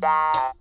Are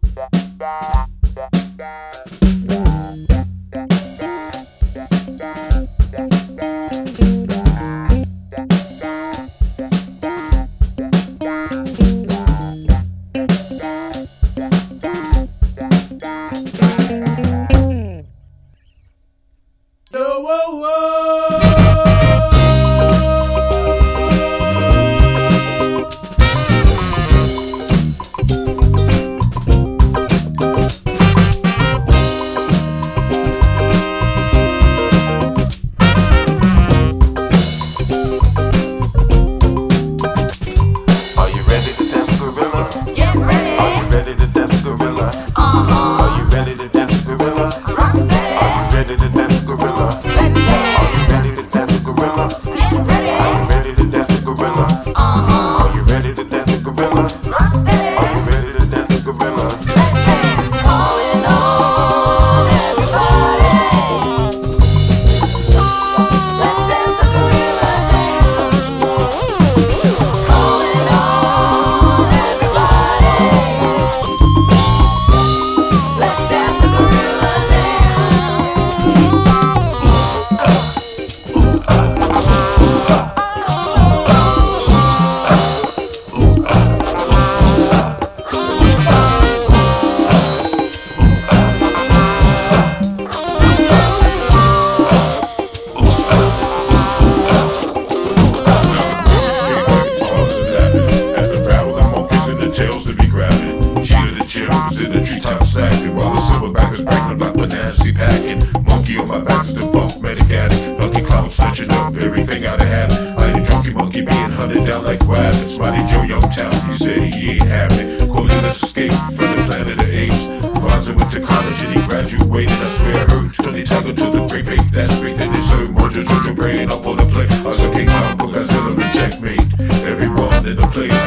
punching up everything I'd have. Like a drunken monkey being hunted down like rabbits. Spotted Joe Youngtown, he said he ain't having it. Calling let's escape from the planet of apes. Bronson went to college and he graduated, I swear I heard. Tony Tucker to the great ape, that's great that they serve. Marja Georgia brain up on the plate. I saw King Kong, Bookazilla, and checkmate. Everyone in the place.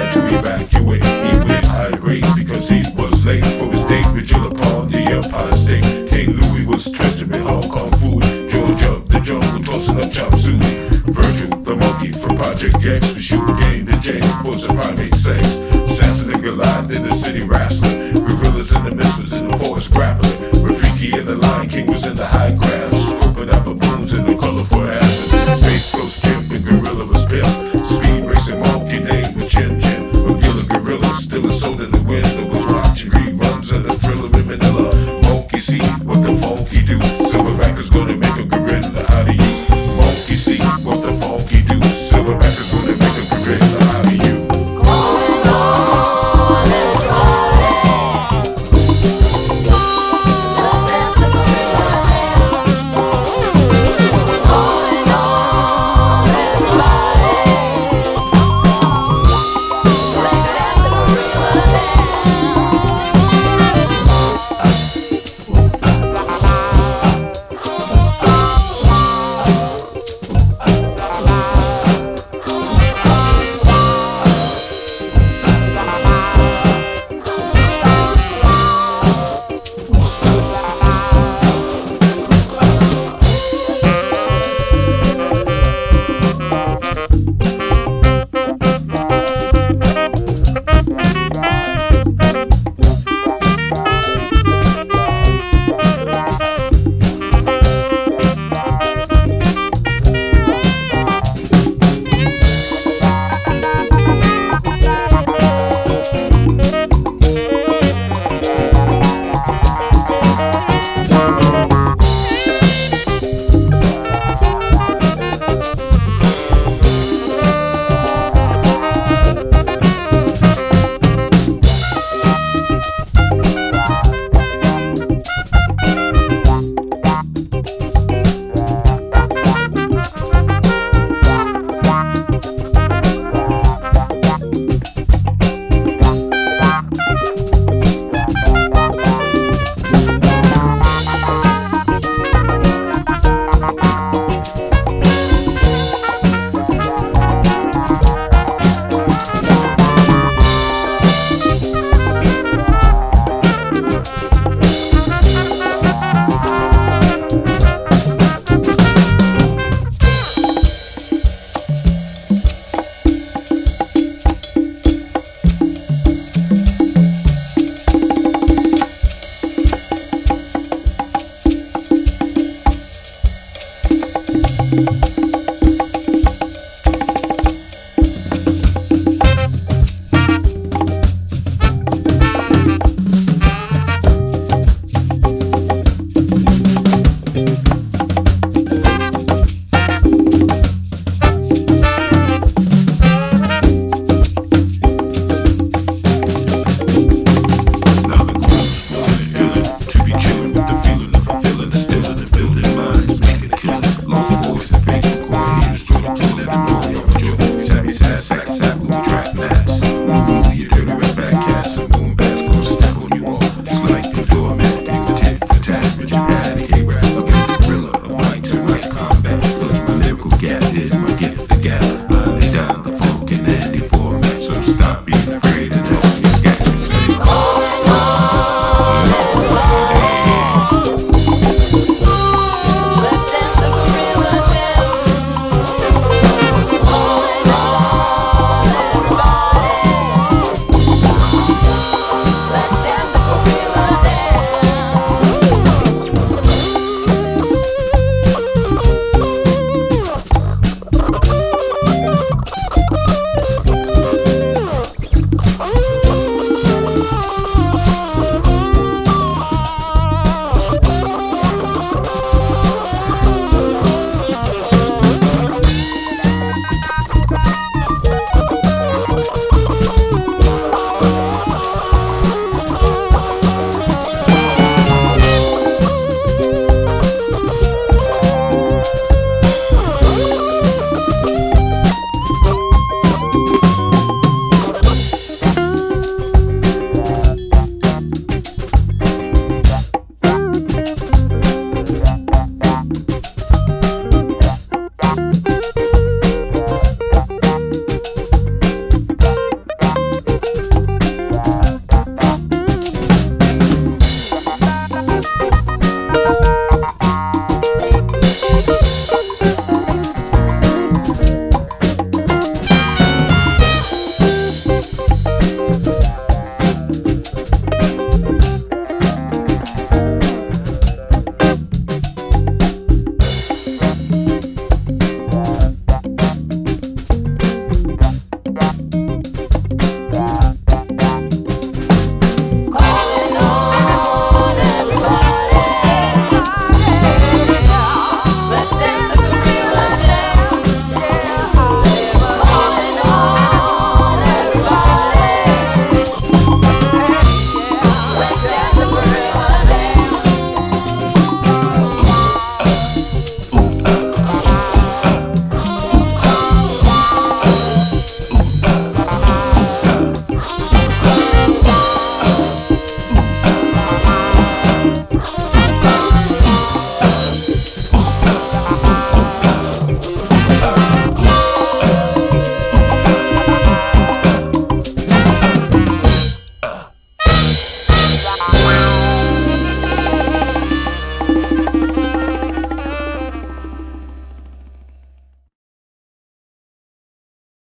Shoot you gained the J for some primate sex. Sassing and Goliath in the city wrestling.